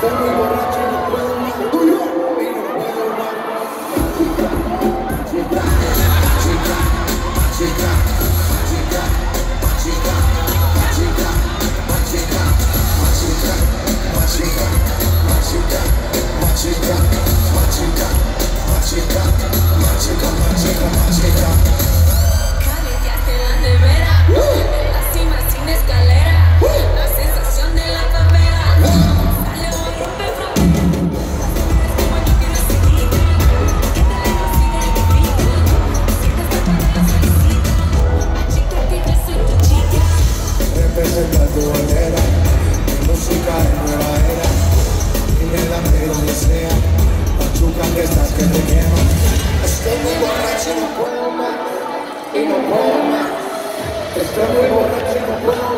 Estamos presenta tu bandera música de nueva era Y me la pero desea Pachuca de estas que te queman Estoy muy borracho y no puedo más Y no puedo más Estoy muy borracho y no puedo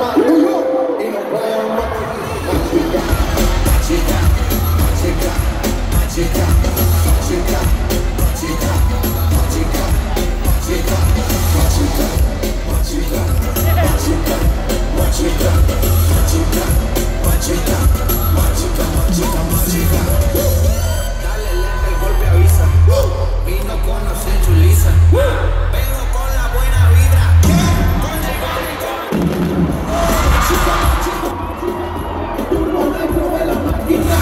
Yeah.